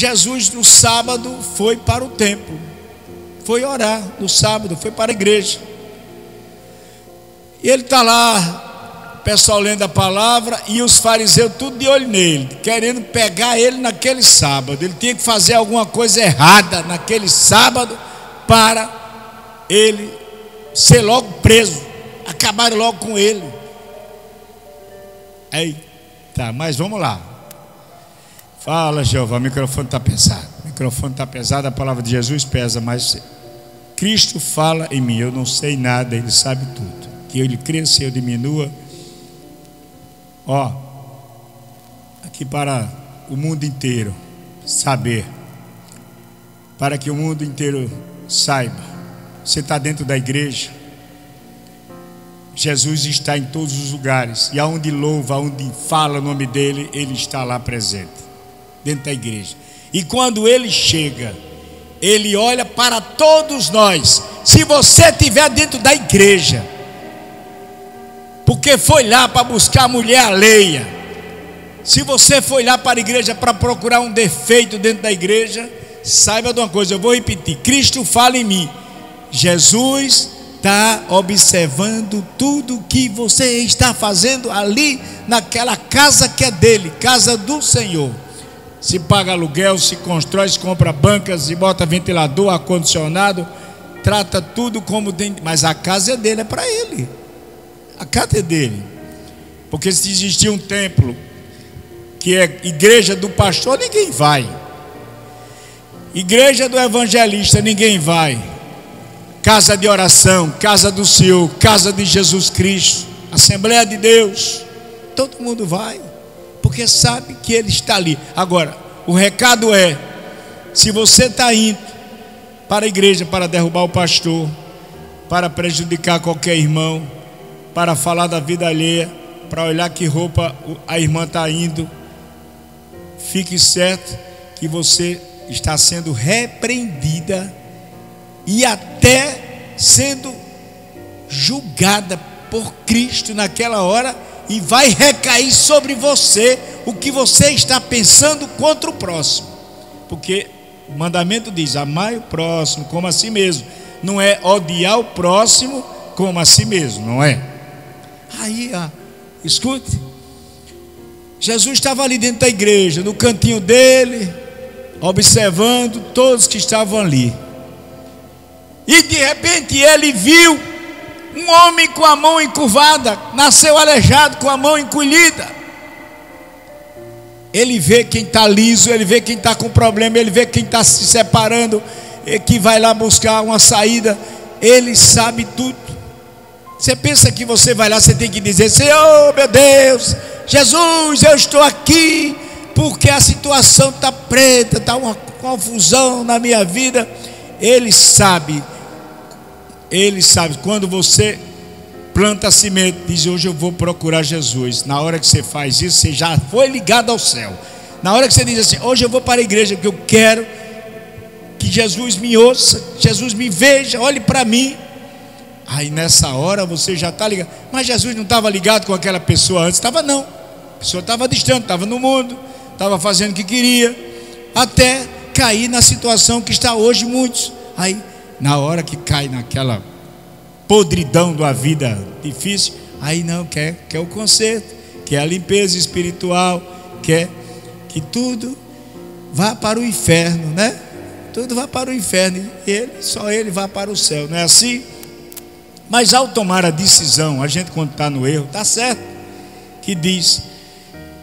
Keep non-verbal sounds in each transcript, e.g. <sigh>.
Jesus no sábado foi para o templo, foi orar no sábado, foi para a igreja. E ele está lá, o pessoal lendo a palavra, e os fariseus tudo de olho nele, querendo pegar ele naquele sábado. Ele tinha que fazer alguma coisa errada naquele sábado para ele ser logo preso, acabar logo com ele. Eita, mas vamos lá. Fala, Jeová, o microfone está pesado. O microfone está pesado, a palavra de Jesus pesa, mas Cristo fala em mim. Eu não sei nada, Ele sabe tudo. Que Ele cresça eu diminua. Ó, aqui para o mundo inteiro saber, para que o mundo inteiro saiba. Você está dentro da igreja. Jesus está em todos os lugares. E aonde louva, aonde fala o nome dele, ele está lá presente dentro da igreja. E quando ele chega, ele olha para todos nós. Se você estiver dentro da igreja, porque foi lá para buscar a mulher alheia, se você foi lá para a igreja para procurar um defeito dentro da igreja, saiba de uma coisa, eu vou repetir: Cristo fala em mim. Jesus está observando tudo que você está fazendo ali naquela casa que é dele, casa do Senhor se paga aluguel, se constrói, se compra bancas, se bota ventilador, ar-condicionado, trata tudo como tem. Mas a casa é dele, é para ele. A casa é dele. Porque se existir um templo que é igreja do pastor, ninguém vai. Igreja do evangelista, ninguém vai. Casa de oração, casa do Senhor, casa de Jesus Cristo, Assembleia de Deus, todo mundo vai porque sabe que Ele está ali. Agora, o recado é: se você está indo para a igreja para derrubar o pastor, para prejudicar qualquer irmão, para falar da vida alheia, para olhar que roupa a irmã está indo, fique certo que você está sendo repreendida e até sendo julgada por Cristo naquela hora e vai recair sobre você o que você está pensando contra o próximo. Porque o mandamento diz: amai o próximo como a si mesmo. Não é odiar o próximo como a si mesmo, não é? Aí, ó, escute. Jesus estava ali dentro da igreja, no cantinho dele, observando todos que estavam ali. E de repente ele viu um homem com a mão encurvada, nasceu aleijado com a mão encolhida. Ele vê quem está liso, ele vê quem está com problema, ele vê quem está se separando, que vai lá buscar uma saída. Ele sabe tudo. Você pensa que você vai lá, você tem que dizer: Senhor, meu Deus, Jesus, eu estou aqui porque a situação está preta, está uma confusão na minha vida. Ele sabe ele sabe, quando você planta semente, diz hoje eu vou procurar Jesus. Na hora que você faz isso, você já foi ligado ao céu. Na hora que você diz assim, hoje eu vou para a igreja, porque eu quero que Jesus me ouça, Jesus me veja, olhe para mim. Aí nessa hora você já está ligado. Mas Jesus não estava ligado com aquela pessoa antes, estava não. A pessoa estava distante, estava no mundo, estava fazendo o que queria, até cair na situação que está hoje muitos. Aí na hora que cai naquela podridão da vida difícil, aí não quer, quer o conserto, quer a limpeza espiritual, quer que tudo vá para o inferno, né? Tudo vá para o inferno, ele, só ele vá para o céu, não é assim? Mas ao tomar a decisão, a gente quando está no erro, está certo, que diz,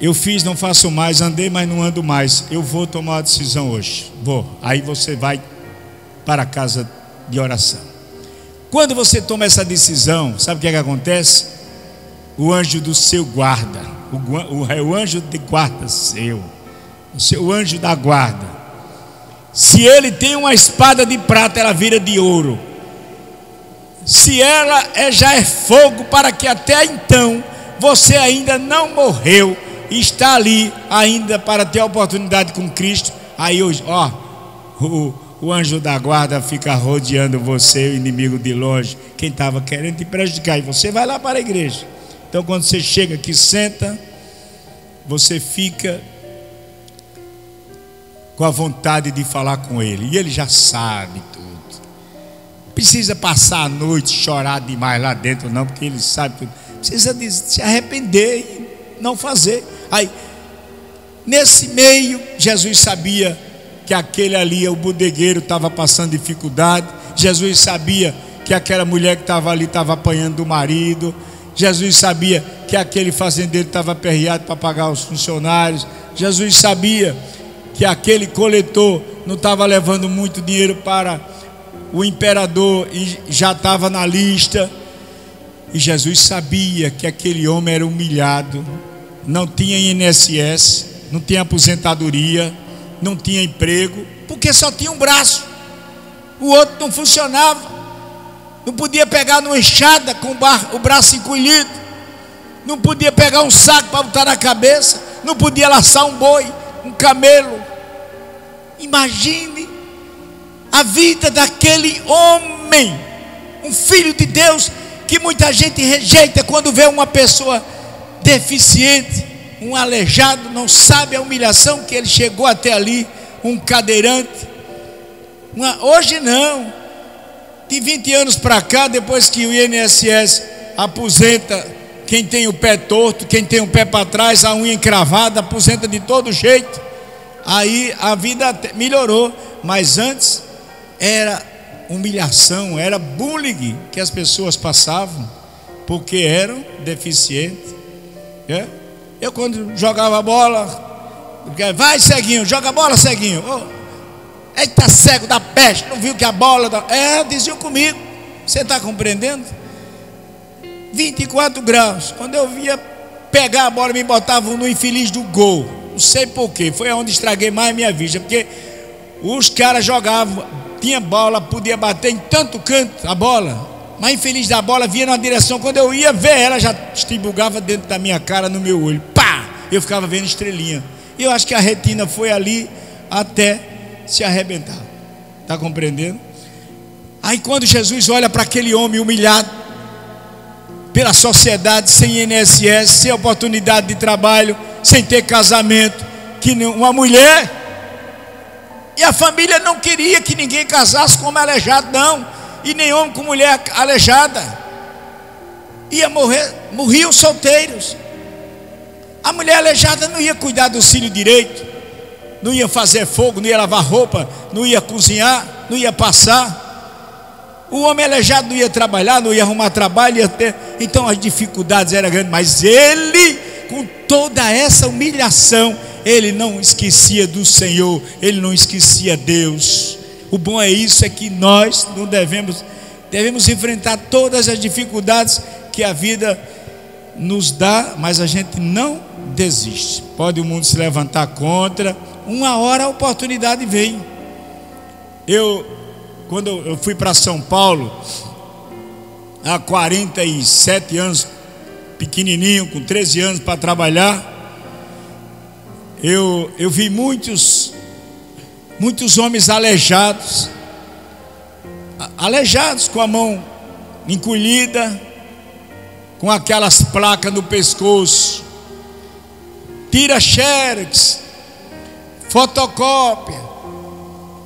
eu fiz, não faço mais, andei, mas não ando mais, eu vou tomar a decisão hoje, vou. Aí você vai para a casa de oração. Quando você toma essa decisão, sabe o que, é que acontece? O anjo do seu guarda, o, o, é o anjo de guarda seu, o seu anjo da guarda. Se ele tem uma espada de prata, ela vira de ouro. Se ela é, já é fogo, para que até então você ainda não morreu, está ali ainda para ter a oportunidade com Cristo. Aí hoje, ó, o, o anjo da guarda fica rodeando você, o inimigo de longe, quem estava querendo te prejudicar, e você vai lá para a igreja. Então, quando você chega aqui, senta, você fica com a vontade de falar com ele. E ele já sabe tudo. Precisa passar a noite chorar demais lá dentro, não, porque ele sabe tudo. Precisa de se arrepender e não fazer. Aí, nesse meio, Jesus sabia que aquele ali, o bodegueiro, estava passando dificuldade. Jesus sabia que aquela mulher que estava ali estava apanhando do marido. Jesus sabia que aquele fazendeiro estava aperreado para pagar os funcionários. Jesus sabia que aquele coletor não estava levando muito dinheiro para o imperador e já estava na lista. E Jesus sabia que aquele homem era humilhado, não tinha INSS, não tinha aposentadoria, não tinha emprego, porque só tinha um braço, o outro não funcionava, não podia pegar numa enxada com o braço encolhido, não podia pegar um saco para botar na cabeça, não podia laçar um boi, um camelo. Imagine a vida daquele homem, um filho de Deus, que muita gente rejeita quando vê uma pessoa deficiente um aleijado não sabe a humilhação que ele chegou até ali, um cadeirante. Uma, hoje não. De 20 anos para cá, depois que o INSS aposenta quem tem o pé torto, quem tem o pé para trás, a unha encravada, aposenta de todo jeito. Aí a vida melhorou, mas antes era humilhação, era bullying que as pessoas passavam, porque eram deficientes. É? Eu quando jogava bola, vai ceguinho, joga bola ceguinho. Oh, eita cego da peste, não viu que a bola. Da... É, diziam comigo. Você está compreendendo? 24 graus. Quando eu via pegar a bola, me botavam no infeliz do gol. Não sei porquê. Foi onde estraguei mais minha vista. Porque os caras jogavam, tinha bola, podia bater em tanto canto a bola mas infeliz da bola vinha na direção. Quando eu ia ver ela, já estibugava dentro da minha cara, no meu olho. Pá! Eu ficava vendo estrelinha. Eu acho que a retina foi ali até se arrebentar. Está compreendendo? Aí quando Jesus olha para aquele homem humilhado pela sociedade, sem INSS, sem oportunidade de trabalho, sem ter casamento, que uma mulher, e a família não queria que ninguém casasse como aleijado, não e nem homem com mulher aleijada. Ia morrer, morriam solteiros. A mulher aleijada não ia cuidar do filho direito, não ia fazer fogo, não ia lavar roupa, não ia cozinhar, não ia passar. O homem aleijado não ia trabalhar, não ia arrumar trabalho, ia ter. Então as dificuldades eram grandes, mas ele, com toda essa humilhação, ele não esquecia do Senhor, ele não esquecia Deus. O bom é isso, é que nós não devemos, devemos enfrentar todas as dificuldades que a vida nos dá, mas a gente não desiste. Pode o mundo se levantar contra, uma hora a oportunidade vem. Eu, quando eu fui para São Paulo, há 47 anos, pequenininho, com 13 anos para trabalhar, eu, eu vi muitos muitos homens aleijados, aleijados com a mão encolhida, com aquelas placas no pescoço, tira xerox, fotocópia,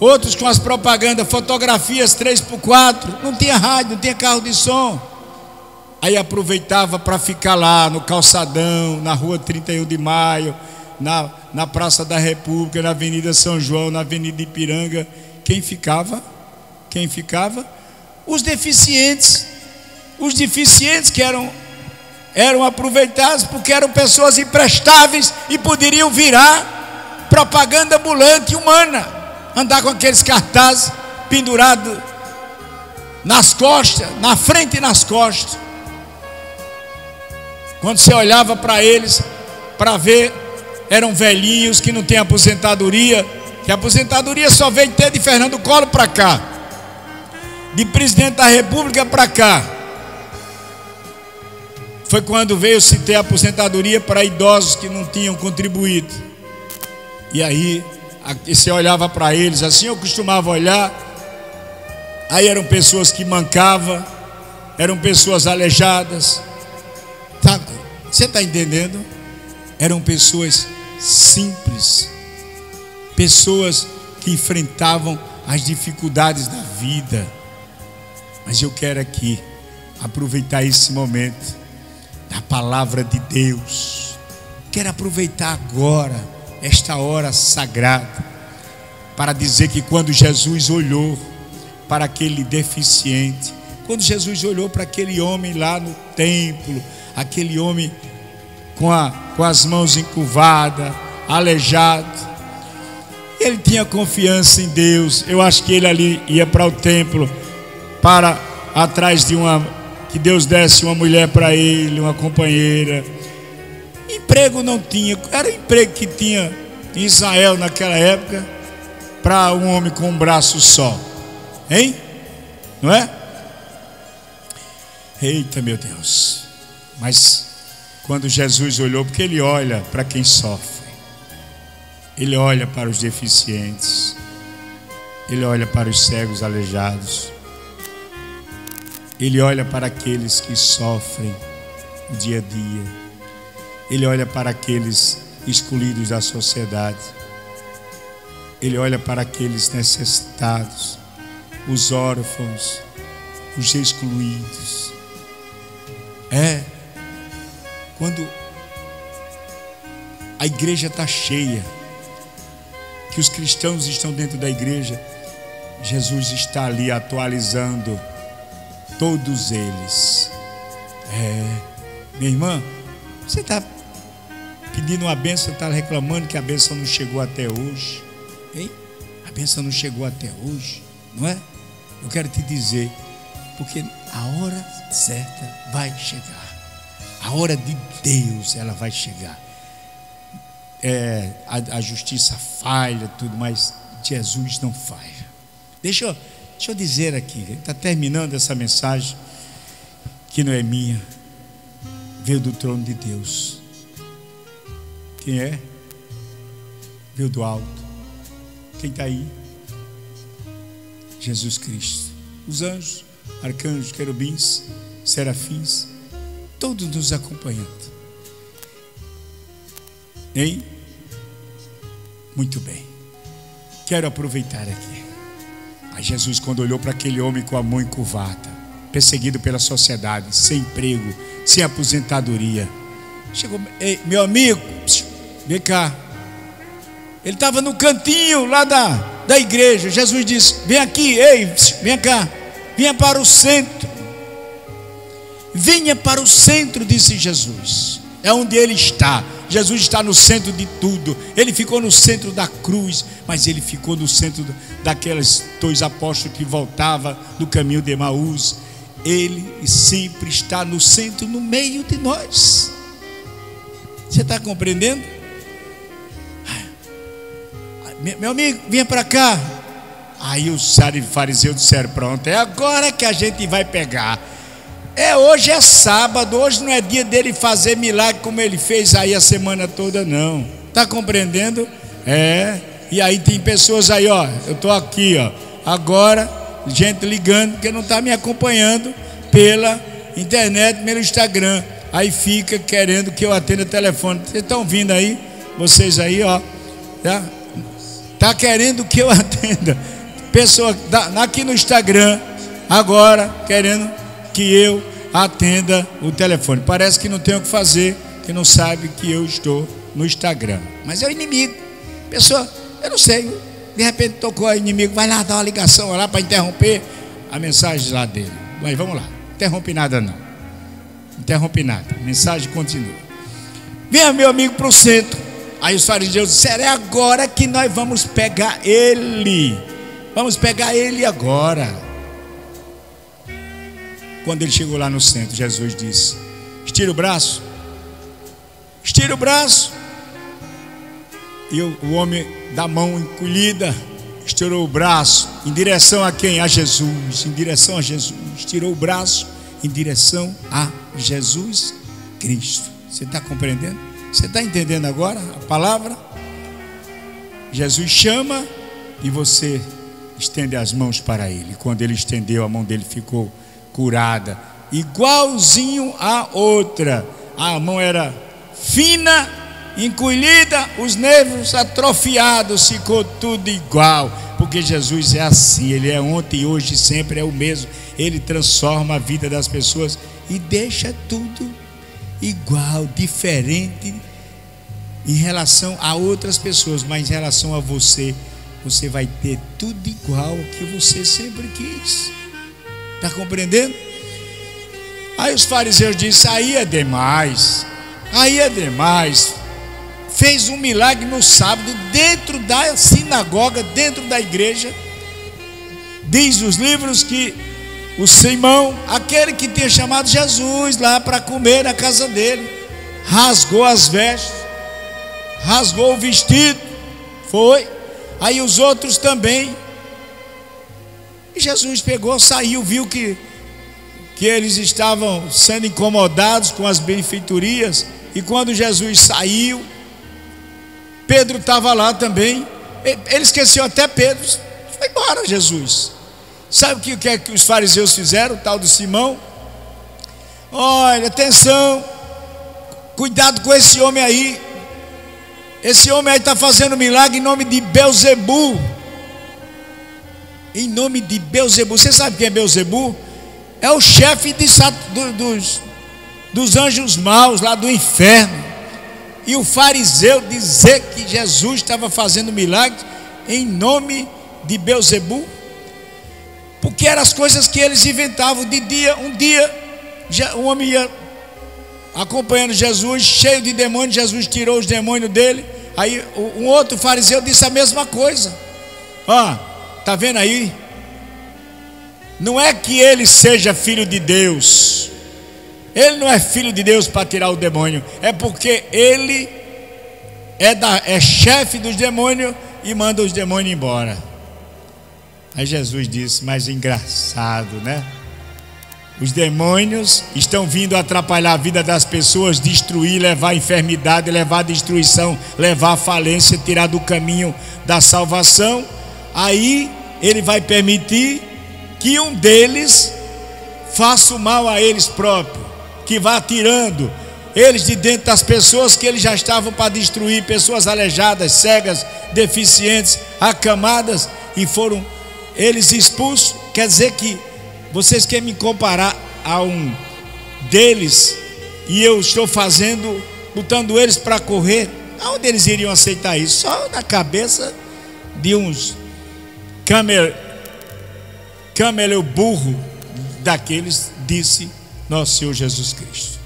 outros com as propagandas, fotografias 3x4, não tinha rádio, não tinha carro de som. Aí aproveitava para ficar lá no calçadão, na rua 31 de maio, na, na Praça da República, na Avenida São João, na Avenida Ipiranga. Quem ficava? Quem ficava? Os deficientes. Os deficientes que eram, eram aproveitados porque eram pessoas imprestáveis e poderiam virar propaganda ambulante humana. Andar com aqueles cartazes pendurados nas costas, na frente e nas costas. Quando você olhava para eles, para ver eram velhinhos que não têm aposentadoria, que a aposentadoria só veio ter de Fernando Collor para cá, de presidente da República para cá. Foi quando veio se ter aposentadoria para idosos que não tinham contribuído. E aí, você olhava para eles, assim eu costumava olhar. Aí eram pessoas que mancavam, eram pessoas aleijadas. Tá, você está entendendo? Eram pessoas simples. pessoas que enfrentavam as dificuldades da vida. Mas eu quero aqui aproveitar esse momento da palavra de Deus. Quero aproveitar agora esta hora sagrada para dizer que quando Jesus olhou para aquele deficiente, quando Jesus olhou para aquele homem lá no templo, aquele homem com, a, com as mãos encurvadas, aleijado, ele tinha confiança em Deus. Eu acho que ele ali ia para o templo para atrás de uma que Deus desse uma mulher para ele, uma companheira. Emprego não tinha, era o emprego que tinha em Israel naquela época para um homem com um braço só. Hein? Não é? Eita, meu Deus. Mas quando Jesus olhou, porque ele olha para quem sofre. Ele olha para os deficientes. Ele olha para os cegos aleijados. Ele olha para aqueles que sofrem o dia a dia. Ele olha para aqueles excluídos da sociedade. Ele olha para aqueles necessitados, os órfãos, os excluídos. É, quando a igreja está cheia, que os cristãos estão dentro da igreja, Jesus está ali atualizando todos eles. É, minha irmã, você está pedindo uma benção, está reclamando que a benção não chegou até hoje. Hein? A benção não chegou até hoje, não é? Eu quero te dizer, porque a hora certa vai chegar. A hora de Deus, ela vai chegar. É, a, a justiça falha, tudo, mas Jesus não falha. Deixa eu, deixa eu dizer aqui, está terminando essa mensagem, que não é minha, veio do trono de Deus. Quem é? Veio do alto. Quem está aí? Jesus Cristo. Os anjos, arcanjos, querubins, serafins, todos nos acompanhando. Hein? Muito bem. Quero aproveitar aqui. Mas Jesus, quando olhou para aquele homem com a mão encurvada, perseguido pela sociedade, sem emprego, sem aposentadoria, chegou, Ei, meu amigo, vem cá. Ele estava no cantinho lá da, da igreja. Jesus disse: Vem aqui, ei, vem cá, venha para o centro. Venha para o centro, disse Jesus. É onde ele está. Jesus está no centro de tudo. Ele ficou no centro da cruz, mas ele ficou no centro daqueles dois apóstolos que voltavam do caminho de Emaús. Ele sempre está no centro, no meio de nós. Você está compreendendo? Meu amigo, vinha para cá. Aí os fariseus disseram: Pronto, é agora que a gente vai pegar. É, hoje é sábado, hoje não é dia dele fazer milagre como ele fez aí a semana toda, não. Está compreendendo? É. E aí tem pessoas aí, ó. Eu estou aqui, ó. Agora, gente ligando que não está me acompanhando pela internet, pelo Instagram. Aí fica querendo que eu atenda o telefone. Vocês estão vindo aí? Vocês aí, ó. Tá, tá querendo que eu <laughs> atenda. Pessoa aqui no Instagram, agora, querendo que eu atenda o telefone. Parece que não tem o que fazer, que não sabe que eu estou no Instagram. Mas é o inimigo. Pessoa, eu não sei, de repente tocou o inimigo, vai lá dar uma ligação lá para interromper a mensagem lá dele. Mas vamos lá, interrompe nada. Não interrompe nada, a mensagem continua. Venha meu amigo para o centro. Aí os fariseus disseram: é agora que nós vamos pegar ele. Vamos pegar ele agora. Quando ele chegou lá no centro, Jesus disse: Estira o braço, estira o braço. E o, o homem da mão encolhida estirou o braço em direção a quem? A Jesus, em direção a Jesus. Estirou o braço em direção a Jesus Cristo. Você está compreendendo? Você está entendendo agora a palavra? Jesus chama e você estende as mãos para ele. Quando ele estendeu, a mão dele ficou curada, igualzinho a outra. A mão era fina encolhida, os nervos atrofiados, ficou tudo igual. Porque Jesus é assim, Ele é ontem, hoje, sempre é o mesmo. Ele transforma a vida das pessoas e deixa tudo igual, diferente em relação a outras pessoas, mas em relação a você, você vai ter tudo igual que você sempre quis. Está compreendendo? Aí os fariseus disseram: aí é demais, aí é demais. Fez um milagre no sábado, dentro da sinagoga, dentro da igreja. Diz os livros que o Simão, aquele que tinha chamado Jesus lá para comer na casa dele, rasgou as vestes, rasgou o vestido, foi. Aí os outros também. E Jesus pegou, saiu, viu que, que eles estavam sendo incomodados com as benfeitorias. E quando Jesus saiu, Pedro estava lá também. Ele esqueceu até Pedro. Foi embora, Jesus. Sabe o que, que é que os fariseus fizeram, o tal do Simão? Olha, atenção, cuidado com esse homem aí. Esse homem aí está fazendo milagre em nome de Beuzebu. Em nome de Beuzebu. Você sabe quem é Beuzebu? É o chefe de, do, dos, dos anjos maus lá do inferno. E o fariseu dizer que Jesus estava fazendo milagre em nome de Beuzebu porque eram as coisas que eles inventavam. De dia, um dia, um homem ia acompanhando Jesus, cheio de demônios, Jesus tirou os demônios dele. Aí um outro fariseu disse a mesma coisa. Ó, tá vendo aí? Não é que ele seja filho de Deus. Ele não é filho de Deus para tirar o demônio, é porque ele é, da, é chefe dos demônios e manda os demônios embora. Aí Jesus disse: Mas engraçado, né? Os demônios estão vindo atrapalhar a vida das pessoas, destruir, levar enfermidade, levar destruição, levar falência, tirar do caminho da salvação. Aí ele vai permitir que um deles faça o mal a eles próprios, que vá tirando eles de dentro das pessoas que eles já estavam para destruir, pessoas aleijadas, cegas, deficientes, acamadas, e foram eles expulsos, quer dizer que vocês querem me comparar a um deles e eu estou fazendo, botando eles para correr. Aonde eles iriam aceitar isso? Só na cabeça de uns camel, camelo burro daqueles, disse nosso Senhor Jesus Cristo.